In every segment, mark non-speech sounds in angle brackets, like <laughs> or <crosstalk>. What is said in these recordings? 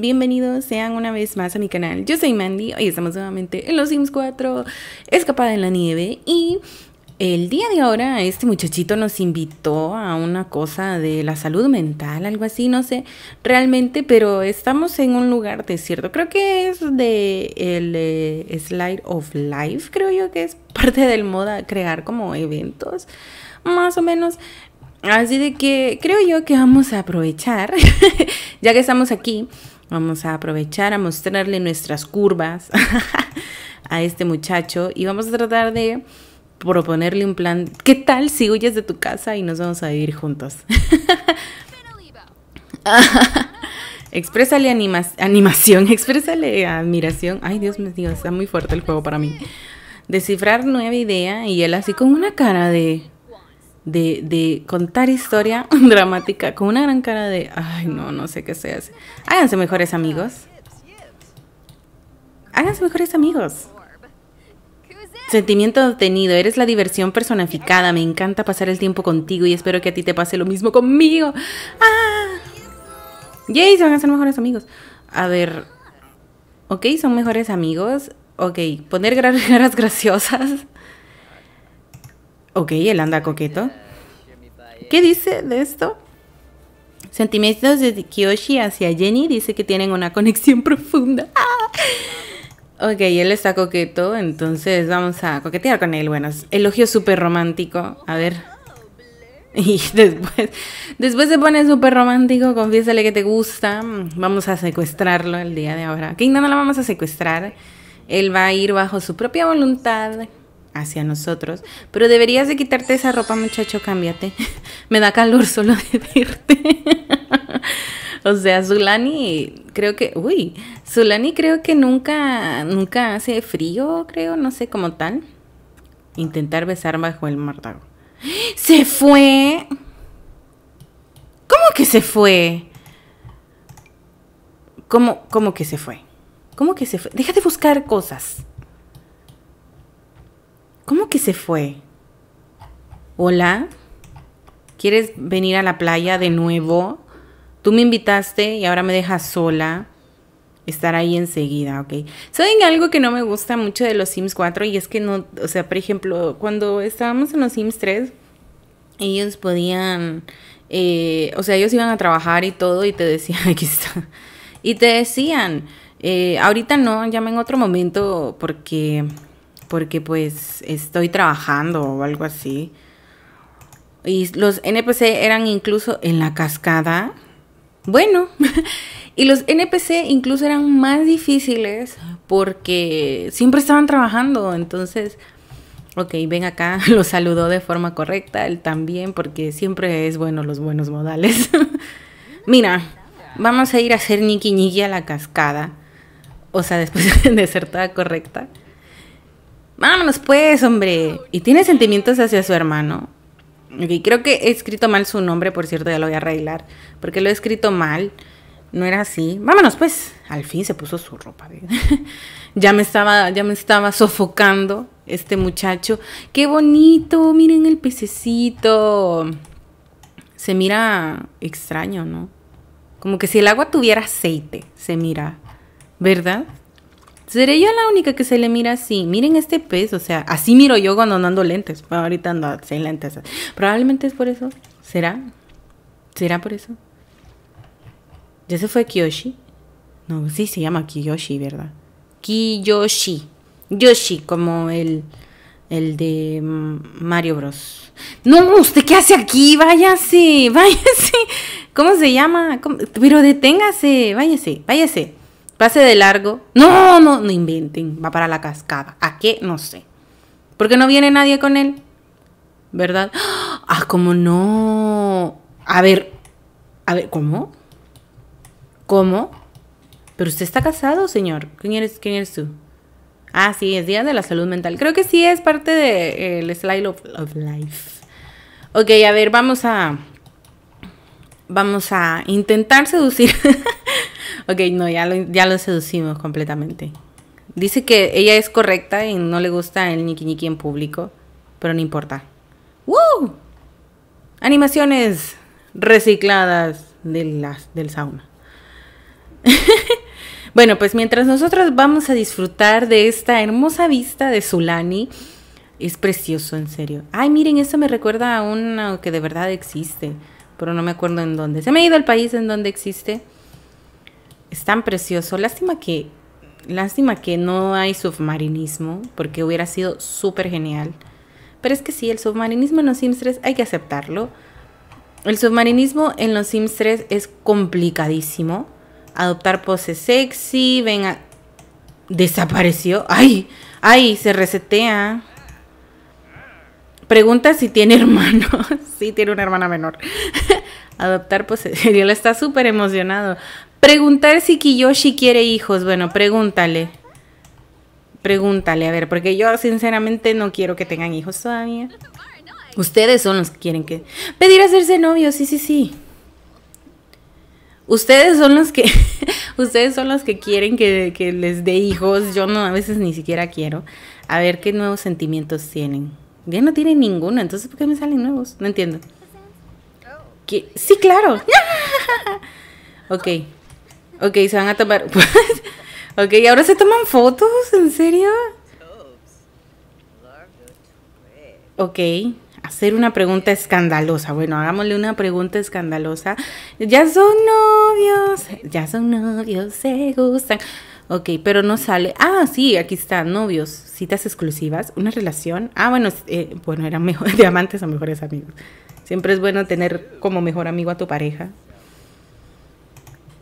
bienvenidos sean una vez más a mi canal. Yo soy Mandy, hoy estamos nuevamente en Los Sims 4, escapada en la nieve y el día de ahora este muchachito nos invitó a una cosa de la salud mental, algo así, no sé realmente, pero estamos en un lugar desierto. Creo que es de el eh, Slide of Life, creo yo que es parte del moda crear como eventos, más o menos. Así de que creo yo que vamos a aprovechar, <laughs> ya que estamos aquí, vamos a aprovechar a mostrarle nuestras curvas <laughs> a este muchacho y vamos a tratar de proponerle un plan. ¿Qué tal si huyes de tu casa y nos vamos a vivir juntos? <laughs> exprésale animación, <laughs> exprésale admiración. Ay, Dios mío, está muy fuerte el juego para mí. Descifrar nueva idea y él así con una cara de de, de, contar historia <laughs> dramática con una gran cara de, ay, no, no sé qué se hace. Háganse mejores amigos. Háganse mejores amigos. Sentimiento obtenido, eres la diversión personificada, me encanta pasar el tiempo contigo y espero que a ti te pase lo mismo conmigo. ¡Ah! Yay, se van a ser mejores amigos. A ver, ok, son mejores amigos. Ok, poner <laughs> caras graciosas. Ok, él anda coqueto. ¿Qué dice de esto? Sentimientos de Kiyoshi hacia Jenny dice que tienen una conexión <laughs> profunda. ¡Ah! Ok, él está coqueto, entonces vamos a coquetear con él. Bueno, elogio súper romántico. A ver. Y <laughs> después, después se pone súper romántico, confiésale que te gusta. Vamos a secuestrarlo el día de ahora. Ok, no, no lo vamos a secuestrar. Él va a ir bajo su propia voluntad hacia nosotros. Pero deberías de quitarte esa ropa, muchacho, cámbiate. <laughs> Me da calor solo de verte. <laughs> o sea, Zulani, creo que, uy, Zulani creo que nunca, nunca hace frío, creo, no sé, como tal. Intentar besar bajo el martago. ¡Se fue! ¿Cómo que se fue? ¿Cómo, cómo que se fue? ¿Cómo que se fue? Deja de buscar cosas. ¿Cómo que se fue? Hola, ¿quieres venir a la playa de nuevo? Tú me invitaste y ahora me dejas sola. Estar ahí enseguida, ¿ok? ¿Saben algo que no me gusta mucho de los Sims 4? Y es que no, o sea, por ejemplo, cuando estábamos en los Sims 3, ellos podían, eh, o sea, ellos iban a trabajar y todo y te decían, <laughs> aquí está. Y te decían, eh, ahorita no, llama en otro momento porque porque pues estoy trabajando o algo así. Y los NPC eran incluso en la cascada. Bueno, <laughs> y los NPC incluso eran más difíciles porque siempre estaban trabajando. Entonces, ok, ven acá, <laughs> lo saludó de forma correcta, él también, porque siempre es bueno los buenos modales. <laughs> Mira, vamos a ir a hacer ñiqui ñiqui a la cascada. O sea, después de ser toda correcta. Vámonos pues, hombre. Y tiene sentimientos hacia su hermano. Okay, creo que he escrito mal su nombre, por cierto, ya lo voy a arreglar. Porque lo he escrito mal. No era así. Vámonos pues. Al fin se puso su ropa. <laughs> ya me estaba, ya me estaba sofocando este muchacho. Qué bonito. Miren el pececito. Se mira extraño, ¿no? Como que si el agua tuviera aceite, se mira. ¿Verdad? ¿Seré yo la única que se le mira así? Miren este pez, o sea, así miro yo cuando ando lentes. ahorita ando sin lentes. Probablemente es por eso. ¿Será? ¿Será por eso? ¿Ya se fue Kiyoshi? No, sí se llama Kiyoshi, ¿verdad? Kiyoshi. Yoshi, como el, el de Mario Bros. No, ¿usted qué hace aquí? Váyase, <laughs> váyase. ¿Cómo se llama? Pero deténgase, váyase, váyase. Pase de largo. No, no, no inventen. Va para la cascada. ¿A qué? No sé. Porque no viene nadie con él. ¿Verdad? <gasps> Ah, ¿cómo no? A ver. A ver, ¿cómo? ¿Cómo? Pero usted está casado, señor. ¿Quién eres, quién eres tú? Ah, sí, es Día de la Salud Mental. Creo que sí es parte del de, Slide of, of Life. Ok, a ver, vamos a. Vamos a intentar seducir <laughs> Ok, no, ya lo, ya lo seducimos completamente. Dice que ella es correcta y no le gusta el ñiqui ñiqui en público, pero no importa. ¡Woo! Animaciones recicladas de las, del sauna. <laughs> Bueno, pues mientras nosotros vamos a disfrutar de esta hermosa vista de Sulani, es precioso, en serio. Ay, miren, esto me recuerda a uno que de verdad existe, pero no me acuerdo en dónde. Se me ha ido al país en donde existe. Es tan precioso. Lástima que, lástima que no hay submarinismo, porque hubiera sido súper genial. Pero es que sí, el submarinismo en los Sims 3 hay que aceptarlo. El submarinismo en los Sims 3 es complicadísimo adoptar pose sexy, venga, desapareció, ay, ay, se resetea. Pregunta si tiene <laughs> hermano. sí, tiene una hermana menor. Adoptar <laughs> pose, él está súper emocionado. Preguntar si Kiyoshi quiere hijos, bueno, pregúntale. Pregúntale, a ver, porque yo sinceramente no quiero que tengan hijos todavía. Ustedes son los que quieren que... Pedir hacerse novios, sí, sí, sí. Ustedes son los que, <laughs> ustedes son los que quieren que, les dé hijos. Yo no, a veces ni siquiera quiero. A ver qué nuevos sentimientos tienen. Ya no tienen ninguno, entonces ¿por qué me salen nuevos? No entiendo. Sí, claro. <laughs> ok. Ok, se van a tomar. <laughs> ok, ahora se toman fotos, ¿en serio? Ok hacer una pregunta escandalosa. Bueno, hagámosle una pregunta escandalosa. Ya son novios, ya son novios, se gustan. Ok, pero no sale. Ah, sí, aquí está, novios, citas exclusivas, una relación. Ah, bueno, eh, bueno, eran mejor, <laughs> diamantes o mejores amigos. Siempre es bueno tener como mejor amigo a tu pareja.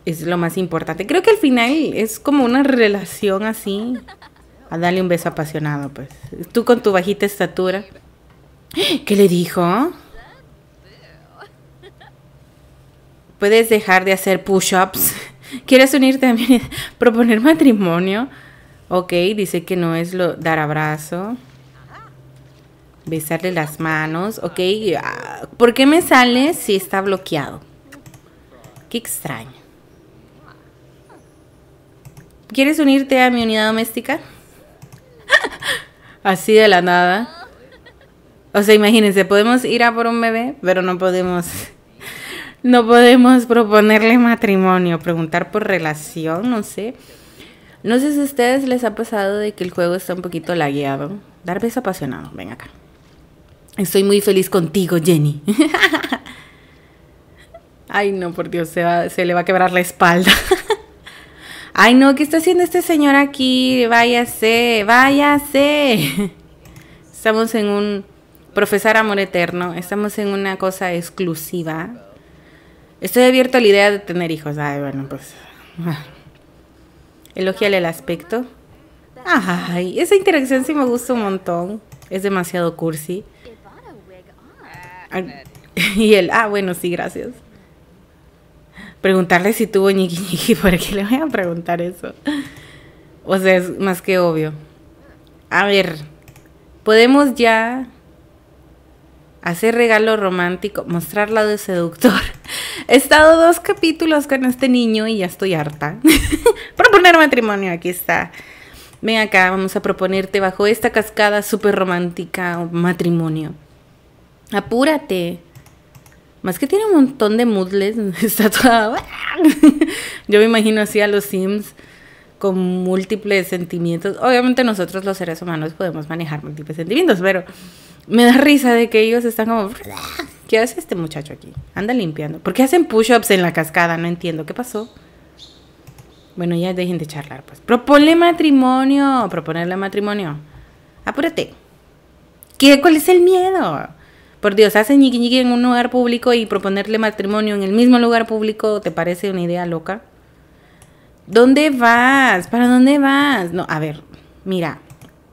Es lo más importante. Creo que al final es como una relación así. A darle un beso apasionado, pues. Tú con tu bajita estatura ¿Qué le dijo? Puedes dejar de hacer push-ups. <laughs> ¿Quieres unirte a mí? <laughs> ¿Proponer matrimonio? Ok, dice que no es lo dar abrazo. Besarle las manos. Ok, ah, ¿por qué me sale si está bloqueado? Qué extraño. ¿Quieres unirte a mi unidad doméstica? <laughs> Así de la nada. O sea, imagínense, podemos ir a por un bebé, pero no podemos <laughs> no podemos proponerle matrimonio, preguntar por relación, no sé. No sé si a ustedes les ha pasado de que el juego está un poquito lagueado. Dar beso apasionado, ven acá. Estoy muy feliz contigo, Jenny. <laughs> Ay, no, por Dios, se, le va a quebrar la espalda. <laughs> Ay, no, ¿qué está haciendo este señor aquí? Váyase, váyase. <laughs> Estamos en un profesar amor eterno, estamos en una cosa exclusiva. Estoy abierto a la idea de tener hijos. Ay, bueno, pues. Ah. Elogiale el aspecto. Ay, esa interacción sí me gusta un montón. Es demasiado cursi. Ah, <laughs> y él, ah, bueno, sí, gracias. Preguntarle si tuvo ñiqui ñiqui, <laughs> ¿por qué le voy a preguntar eso? O sea, es más que obvio. A ver, podemos ya hacer regalo romántico, mostrar lado seductor. <laughs> He estado dos capítulos con este niño y ya estoy harta. Proponer matrimonio, aquí está. Ven acá, vamos a proponerte bajo esta cascada súper romántica matrimonio. Apúrate. Más que tiene un montón de moodles, <laughs> está toda... <laughs> Yo me imagino así a los Sims con múltiples sentimientos. Obviamente nosotros los seres humanos podemos manejar múltiples sentimientos, pero me da risa de que ellos están como, <laughs> ¿qué hace este muchacho aquí? Anda limpiando. ¿Por qué hacen push-ups en la cascada? No entiendo. ¿Qué pasó? Bueno, ya dejen de charlar, pues. Proponle matrimonio. Proponerle matrimonio. Apúrate. ¿Qué? ¿Cuál es el miedo? Por Dios, hacen ñiqui ñiqui en un lugar público y proponerle matrimonio en el mismo lugar público, ¿te parece una idea loca? ¿Dónde vas? ¿Para dónde vas? No, a ver, mira,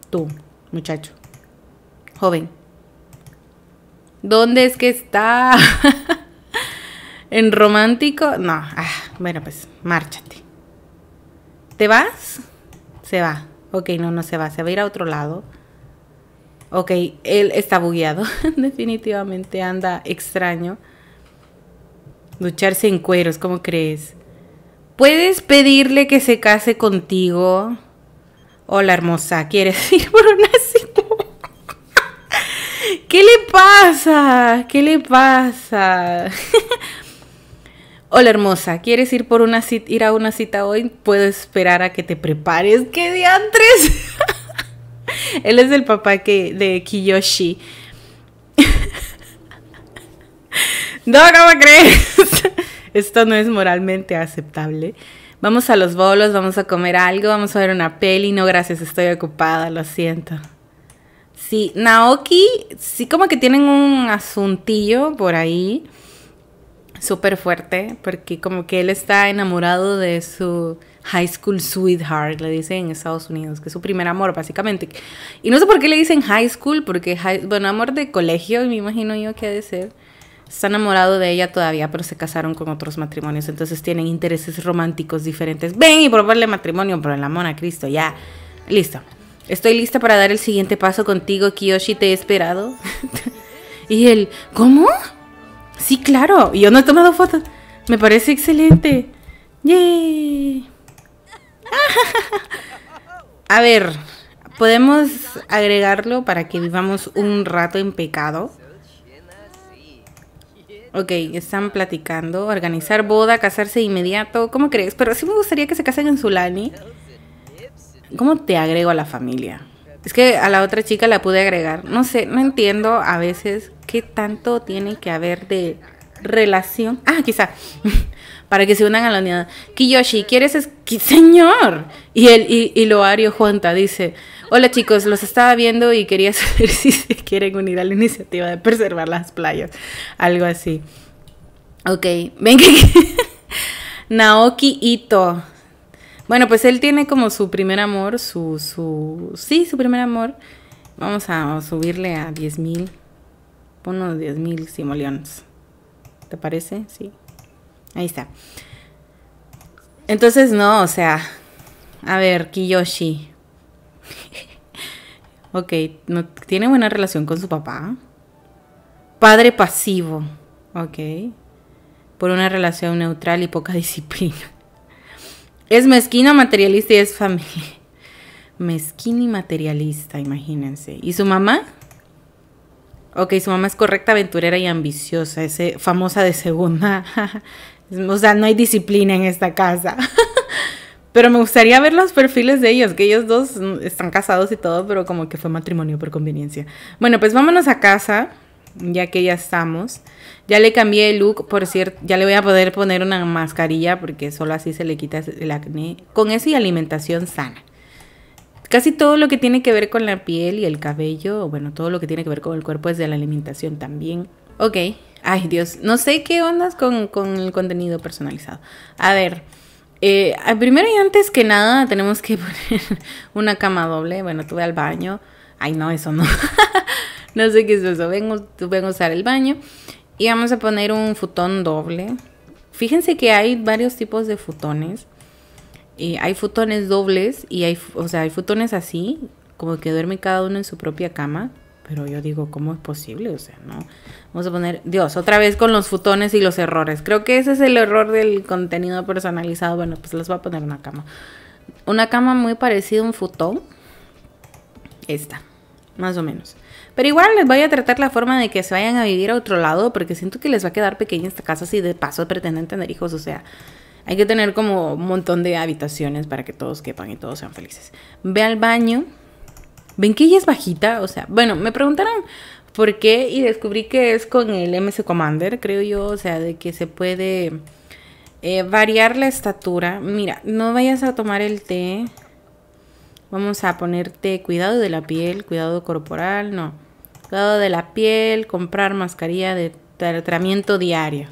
tú, muchacho, joven, ¿Dónde es que está? <laughs> ¿En romántico? No. Ah, bueno, pues márchate. ¿Te vas? Se va. Ok, no, no se va. Se va a ir a otro lado. Ok, él está bugueado. <laughs> Definitivamente anda extraño. Ducharse en cueros, ¿cómo crees? ¿Puedes pedirle que se case contigo? Hola, hermosa. ¿Quieres <laughs> ir por una ¿Qué le pasa? ¿Qué le pasa? <laughs> Hola hermosa, ¿quieres ir por una cita, ir a una cita hoy? Puedo esperar a que te prepares. ¡Qué diantres! <laughs> Él es el papá que, de Kiyoshi. <laughs> no, ¿cómo crees? <laughs> Esto no es moralmente aceptable. Vamos a los bolos, vamos a comer algo, vamos a ver una peli. No, gracias, estoy ocupada, lo siento. Sí, Naoki, sí como que tienen un asuntillo por ahí súper fuerte, porque como que él está enamorado de su high school sweetheart, le dicen en Estados Unidos, que es su primer amor, básicamente. Y no sé por qué le dicen high school, porque, bueno, amor de colegio, me imagino yo que ha de ser. Está enamorado de ella todavía, pero se casaron con otros matrimonios, entonces tienen intereses románticos diferentes. Ven y probarle matrimonio, por el amor a Cristo, ya. Listo. Estoy lista para dar el siguiente paso contigo, Kiyoshi, te he esperado. <laughs> y él, ¿cómo? Sí, claro. Yo no he tomado fotos. Me parece excelente. Yay. <laughs> A ver, podemos agregarlo para que vivamos un rato en pecado. Ok, están platicando. Organizar boda, casarse inmediato. ¿Cómo crees? Pero sí me gustaría que se casen en Sulani. ¿Cómo te agrego a la familia? Es que a la otra chica la pude agregar. No sé, no entiendo a veces qué tanto tiene que haber de relación. Ah, quizá. <laughs> Para que se unan a la unidad. Kiyoshi, ¿quieres? Es... Señor. Y él, y, y Loario Juanta dice: Hola chicos, los estaba viendo y quería <laughs> saber si se quieren unir a la iniciativa de preservar las playas. Algo así. Ok, venga. <laughs> Naoki Ito. Bueno, pues él tiene como su primer amor, su, su, sí, su primer amor. Vamos a subirle a 10 mil. Ponnos 10 mil simoleones. ¿Te parece? Sí. Ahí está. Entonces, no, o sea, a ver, Kiyoshi. <laughs> ok, no, tiene buena relación con su papá. Padre pasivo. Ok. Por una relación neutral y poca <laughs> disciplina. Es mezquino, materialista y es familia. <laughs> Mezquino y materialista, imagínense. ¿Y su mamá? Ok, su mamá es correcta, aventurera y ambiciosa, es famosa de segunda. <laughs> o sea, no hay disciplina en esta casa. <laughs> pero me gustaría ver los perfiles de ellos, que ellos dos están casados y todo, pero como que fue matrimonio por conveniencia. Bueno, pues vámonos a casa ya que ya estamos. Ya le cambié el look, por cierto, ya le voy a poder poner una mascarilla porque solo así se le quita el acné. Con eso y alimentación sana. Casi todo lo que tiene que ver con la piel y el cabello, bueno, todo lo que tiene que ver con el cuerpo es de la alimentación también. Ok, ay Dios, no sé qué ondas con, con el contenido personalizado. A ver, eh, primero y antes que nada tenemos que <laughs> poner una cama doble. Bueno, tuve al baño. Ay, no, eso no. <laughs> no sé qué es eso. Vengo, a usar el baño. Y vamos a poner un futón doble. Fíjense que hay varios tipos de futones. hay futones dobles y hay, o sea, hay futones así, como que duerme cada uno en su propia cama. Pero yo digo, ¿cómo es posible? O sea, no. Vamos a poner, Dios, otra vez con los futones y los errores. Creo que ese es el error del contenido personalizado. Bueno, pues les voy a poner una cama. Una cama muy parecida a un futón. Esta más o menos. Pero igual les voy a tratar la forma de que se vayan a vivir a otro lado, porque siento que les va a quedar pequeña esta casa si de paso pretenden tener hijos. O sea, hay que tener como un montón de habitaciones para que todos quepan y todos sean felices. Ve al baño. ¿Ven que ella es bajita? O sea, bueno, me preguntaron por qué y descubrí que es con el MS Commander, creo yo. O sea, de que se puede eh, variar la estatura. Mira, no vayas a tomar el té Vamos a ponerte cuidado de la piel, cuidado corporal, no. De la piel, comprar mascarilla de tratamiento diario.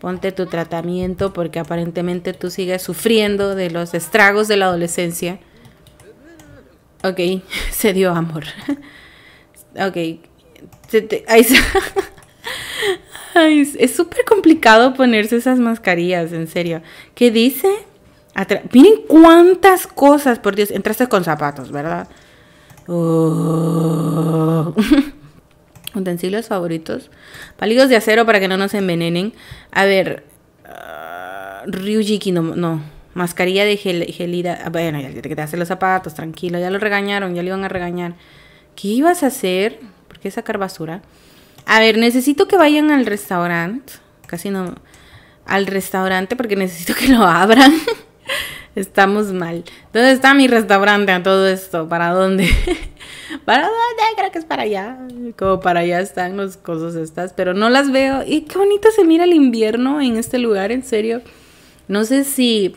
Ponte tu tratamiento porque aparentemente tú sigues sufriendo de los estragos de la adolescencia. Ok, <laughs> se dio amor. <laughs> ok. <laughs> es súper complicado ponerse esas mascarillas, en serio. ¿Qué dice? Miren cuántas cosas, por Dios. Entraste con zapatos, ¿verdad? Oh. <laughs> Utensilios favoritos. Palillos de acero para que no nos envenenen. A ver. Uh, Ryujiki, no, no. Mascarilla de gelida. Ah, bueno, ya te quitaste los zapatos, tranquilo. Ya lo regañaron, ya le iban a regañar. ¿Qué ibas a hacer? ¿Por qué sacar basura? A ver, necesito que vayan al restaurante. Casi no. al restaurante porque necesito que lo abran. <laughs> Estamos mal. ¿Dónde está mi restaurante a todo esto? ¿Para dónde? <laughs> ¿Para dónde? Creo que es para allá. Como para allá están las cosas estas, pero no las veo. Y qué bonito se mira el invierno en este lugar, en serio. No sé si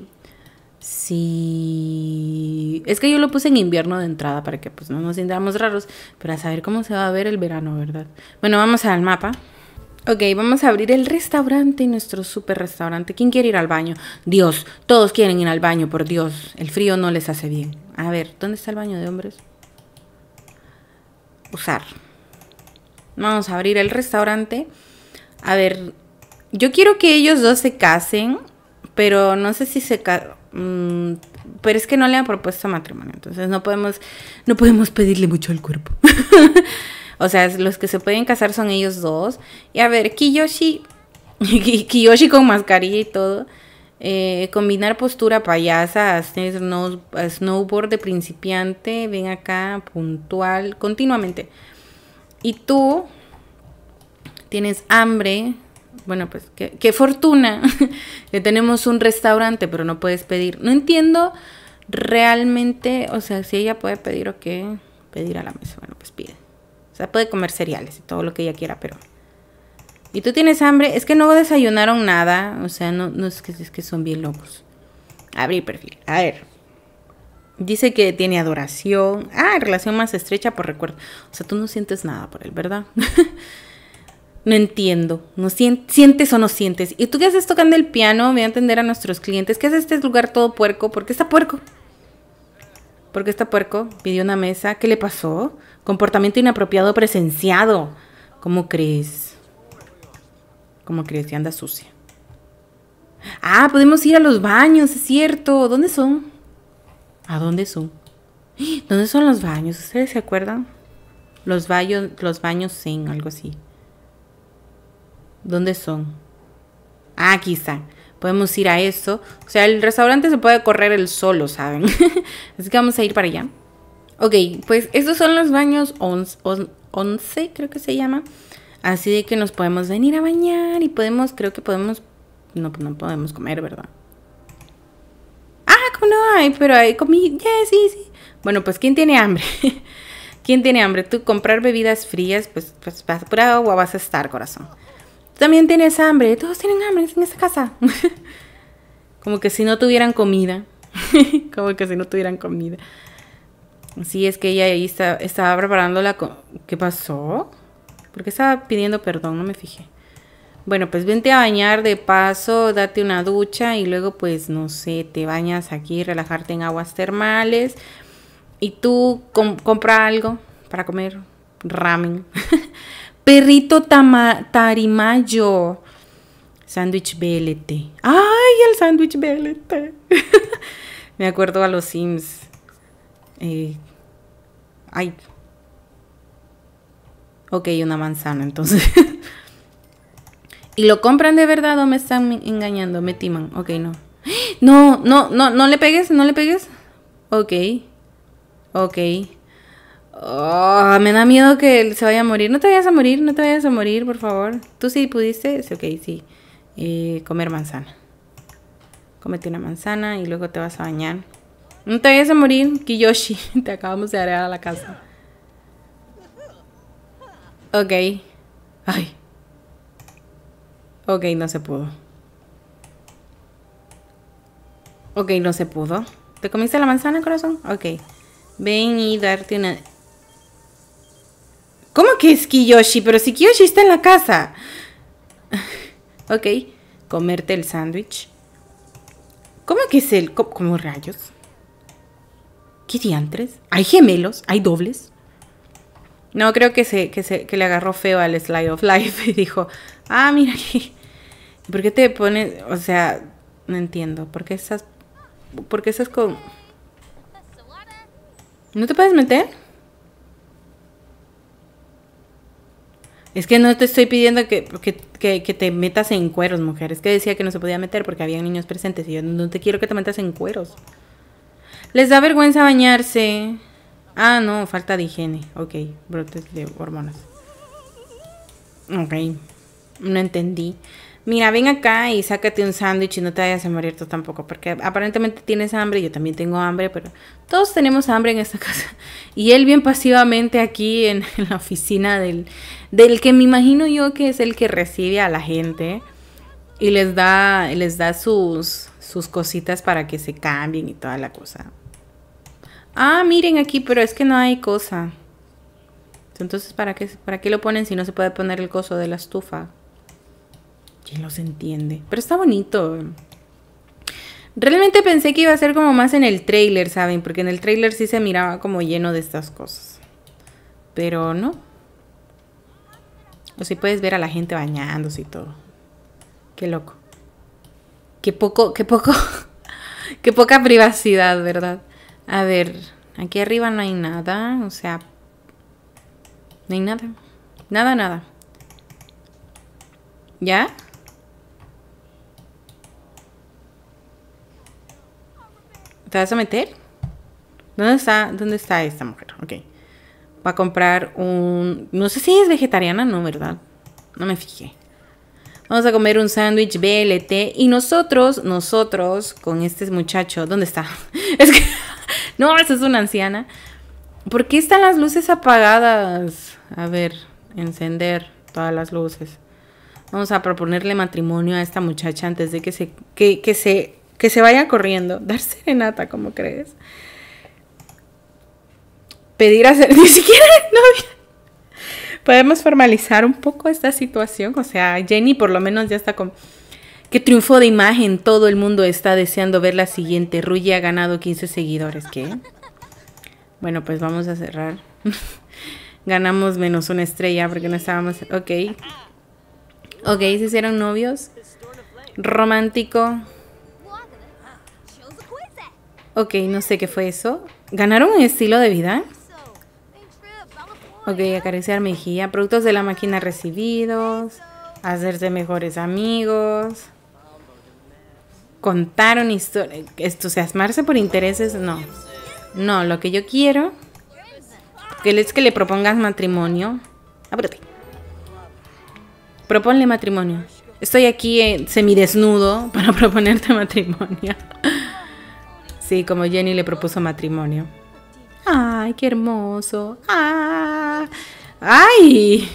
si es que yo lo puse en invierno de entrada para que pues no nos sintamos raros, pero a saber cómo se va a ver el verano, ¿verdad? Bueno, vamos al mapa. Ok, vamos a abrir el restaurante, nuestro super restaurante. ¿Quién quiere ir al baño? Dios, todos quieren ir al baño, por Dios. El frío no les hace bien. A ver, ¿dónde está el baño de hombres? Usar. Vamos a abrir el restaurante. A ver, yo quiero que ellos dos se casen, pero no sé si se casan. Mm, pero es que no le han propuesto matrimonio, entonces no podemos, no podemos pedirle mucho al cuerpo. <laughs> O sea, los que se pueden casar son ellos dos. Y a ver, Kiyoshi, <laughs> Kiyoshi con mascarilla y todo. Eh, combinar postura payasa, snowboard de principiante, ven acá, puntual, continuamente. Y tú tienes hambre, bueno, pues qué, qué fortuna <laughs> que tenemos un restaurante, pero no puedes pedir. No entiendo realmente, o sea, si ella puede pedir o qué, pedir a la mesa. Bueno, pues pide. O sea, puede comer cereales y todo lo que ella quiera, pero... Y tú tienes hambre, es que no desayunaron nada, o sea, no, no es, que, es que son bien locos. Abrir perfil, a ver. Dice que tiene adoración. Ah, relación más estrecha por recuerdo. O sea, tú no sientes nada por él, ¿verdad? <laughs> no entiendo. No sientes o no sientes. ¿Y tú qué haces tocando el piano? Voy a entender a nuestros clientes. ¿Qué hace este lugar todo puerco? ¿Por qué está puerco? ¿Por qué está puerco? Pidió una mesa. ¿Qué le pasó? Comportamiento inapropiado presenciado. ¿Cómo crees? ¿Cómo crees? que anda sucia. Ah, podemos ir a los baños, es cierto. ¿Dónde son? ¿A dónde son? <gasps> ¿Dónde son los baños? ¿Ustedes se acuerdan? Los baños, los baños en algo así. ¿Dónde son? Ah, aquí están. Podemos ir a eso. O sea, el restaurante se puede correr el solo, ¿saben? <laughs> así que vamos a ir para allá. Ok, pues estos son los baños 11, creo que se llama. Así de que nos podemos venir a bañar y podemos, creo que podemos, no, no podemos comer, ¿verdad? Ah, ¿cómo no hay? Pero hay comida, sí, sí. Bueno, pues ¿quién tiene hambre? <laughs> ¿Quién tiene hambre? Tú comprar bebidas frías, pues, pues por agua vas a estar, corazón. Tú también tienes hambre, todos tienen hambre en esta casa. <laughs> Como que si no tuvieran comida. <laughs> Como que si no tuvieran comida. Sí, es que ella ahí estaba preparando la... ¿Qué pasó? Porque estaba pidiendo perdón, no me fijé. Bueno, pues vente a bañar de paso, date una ducha y luego pues no sé, te bañas aquí, relajarte en aguas termales. Y tú compra algo para comer ramen. <laughs> Perrito tarimayo. Sándwich BLT. ¡Ay, el sándwich BLT! <laughs> me acuerdo a los Sims. Eh, ay. Ok, una manzana, entonces. <laughs> ¿Y lo compran de verdad o me están engañando? Me timan. Ok, no. <gasps> No, no, no, no le pegues, no le pegues. Ok. Ok. Oh, me da miedo que se vaya a morir. No te vayas a morir, no te vayas a morir, por favor. ¿Tú sí pudiste? Ok, sí. Eh, comer manzana. Cómete una manzana y luego te vas a bañar. No te vayas a morir, Kiyoshi. <laughs> Te acabamos de agregar a la casa. Ok. Ay. Ok, no se pudo. Ok, no se pudo. ¿Te comiste la manzana, corazón? Ok. Ven y darte una... ¿Cómo que es Kiyoshi? Pero si Kiyoshi está en la casa. <laughs> ok. Comerte el sándwich. ¿Cómo que es el... ¿Cómo rayos? ¿Qué diantres? ¿Hay gemelos? ¿Hay dobles? No, creo que, se, que, se, que le agarró feo al Slide of Life y dijo, ah, mira aquí. ¿Por qué te pones, o sea, no entiendo, ¿por qué estás, por qué estás con... ¿No te puedes meter? Es que no te estoy pidiendo que, que, que, te metas en cueros, mujer. Es que decía que no se podía meter porque había niños presentes y yo no te quiero que te metas en cueros. Les da vergüenza bañarse. Ah, no, falta de higiene. Ok, brotes de hormonas. Ok, no entendí. mira, ven acá y sácate un sándwich y no te vayas a morir tú tampoco, porque aparentemente tienes hambre, yo también tengo hambre, pero todos tenemos hambre en esta <laughs> casa. Y él bien pasivamente aquí <laughs> en, la oficina del, del que me imagino yo que es el que recibe a la gente y les da, les da sus, sus cositas para que se cambien y toda la cosa. Ah, miren aquí, pero es que no hay cosa. Entonces, ¿para qué, ¿para qué lo ponen si no se puede poner el coso de la estufa? ¿Quién los entiende? Pero está bonito. Realmente pensé que iba a ser como más en el trailer, ¿saben? Porque en el trailer sí se miraba como lleno de estas cosas. Pero no. O si puedes ver a la gente bañándose y todo. Qué loco. Qué poco, qué poco, <laughs> qué poca privacidad, ¿verdad? A ver, aquí arriba no hay nada, o sea, no hay nada. Nada, nada. ¿Ya? ¿Te vas a meter? ¿Dónde está, dónde está esta mujer? Ok. Va a comprar un... No sé si es vegetariana, no, ¿verdad? No me fijé. Vamos a comer un sándwich BLT. Y nosotros, nosotros, con este muchacho... ¿Dónde está? <laughs> Es que... No, esa es una anciana. ¿Por qué están las luces apagadas? A ver, encender todas las luces. Vamos a proponerle matrimonio a esta muchacha antes de que se, que, se que se vaya corriendo, dar serenata, ¿cómo crees? Pedir a ser, <laughs> ni siquiera novia. Podemos formalizar un poco esta situación, o sea, Jenny por lo menos ya está con... Qué triunfo de imagen, todo el mundo está deseando ver la siguiente. Ruyi ha ganado 15 seguidores, ¿qué? Bueno, pues vamos a cerrar. <laughs> Ganamos menos una estrella porque no estábamos... Ok. Ok, se hicieron novios. Romántico. Ok, no sé qué fue eso. ¿Ganaron un estilo de vida? Ok, acariciar mejilla. Productos de la máquina recibidos. Hacerse mejores amigos. Contaron historias. Entusiasmarse por intereses, no. No, lo que yo quiero que es que le propongas matrimonio. Ábrete. Proponle matrimonio. Estoy aquí eh, semidesnudo <laughs> para proponerte matrimonio. Sí, como Jenny le propuso matrimonio. Ay, qué hermoso. Ah. Ay.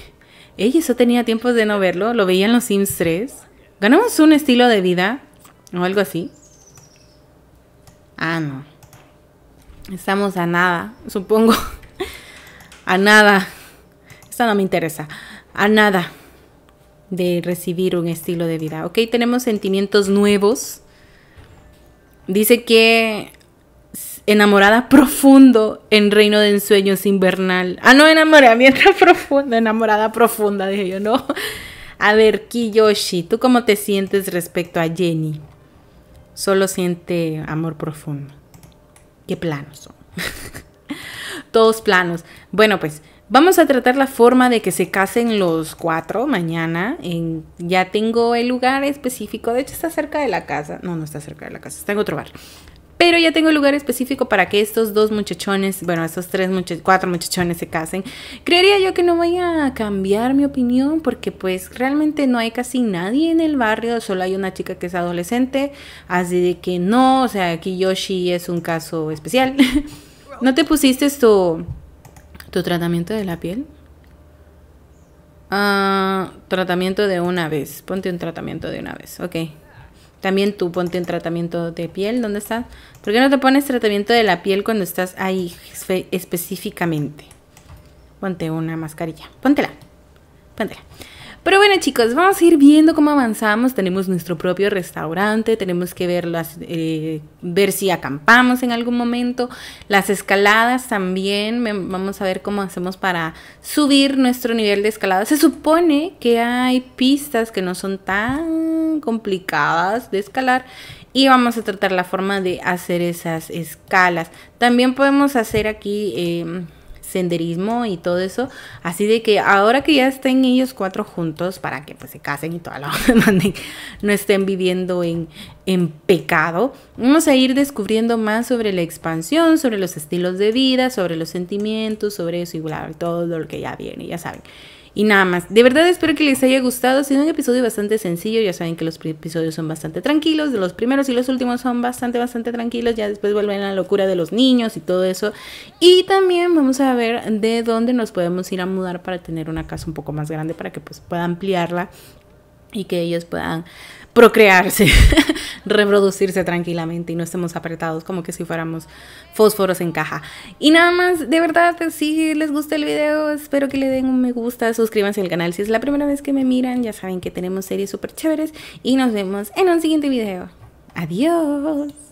Ey, eso tenía tiempos de no verlo. Lo veía en los Sims 3. ¿Ganamos un estilo de vida? O algo así. Ah, no. Estamos a nada, supongo. <laughs> a nada. Esto no me interesa. A nada de recibir un estilo de vida. Ok, tenemos sentimientos nuevos Dice que enamorada profundo en reino de ensueños invernal. Ah, no, enamoramiento <laughs> profundo, enamorada profunda, dije yo, no. A ver, Kiyoshi, ¿tú cómo te sientes respecto a Jenny? Solo siente amor profundo. ¿Qué planos son? <laughs> Todos planos. Bueno, pues Vamos a tratar la forma de que se casen los cuatro mañana. En, ya tengo el lugar específico. De hecho, está cerca de la casa. No, no está cerca de la casa. Está en otro bar. Pero ya tengo el lugar específico para que estos dos muchachones, bueno, estos tres, cuatro muchachones se casen. Creería yo que no vaya a cambiar mi opinión porque pues realmente no hay casi nadie en el barrio, solo hay una chica que es adolescente, así de que no, o sea, aquí Yoshi es un caso especial. <laughs> ¿No te pusiste esto ¿Tu tratamiento de la piel? Ah, tratamiento de una vez. Ponte un tratamiento de una vez. Ok. También tú ponte un tratamiento de piel. ¿Dónde estás? ¿Por qué no te pones tratamiento de la piel cuando estás ahí específicamente? Ponte una mascarilla. Póntela. Póntela. Pero bueno chicos, vamos a ir viendo cómo avanzamos. Tenemos nuestro propio restaurante, tenemos que ver, las, eh, ver si acampamos en algún momento. Las escaladas también, vamos a ver cómo hacemos para subir nuestro nivel de escalada. Se supone que hay pistas que no son tan complicadas de escalar y vamos a tratar la forma de hacer esas escalas. También podemos hacer aquí... Eh, senderismo y todo eso. Así de que ahora que ya estén ellos cuatro juntos para que pues se casen y toda la <laughs> no estén viviendo en, en pecado, vamos a ir descubriendo más sobre la expansión, sobre los estilos de vida, sobre los sentimientos, sobre eso y todo lo que ya viene, ya saben. Y nada más, de verdad espero que les haya gustado. Ha sido un episodio bastante sencillo, ya saben que los episodios son bastante tranquilos, los primeros y los últimos son bastante, bastante tranquilos, ya después vuelven a la locura de los niños y todo eso. Y también vamos a ver de dónde nos podemos ir a mudar para tener una casa un poco más grande, para que pues pueda ampliarla y que ellos puedan procrearse, <laughs> reproducirse tranquilamente y no estemos apretados como que si fuéramos fósforos en caja. Y nada más, de verdad, si les gusta el video, espero que le den un me gusta, suscríbanse al canal si es la primera vez que me miran, ya saben que tenemos series súper chéveres y nos vemos en un siguiente video. Adiós.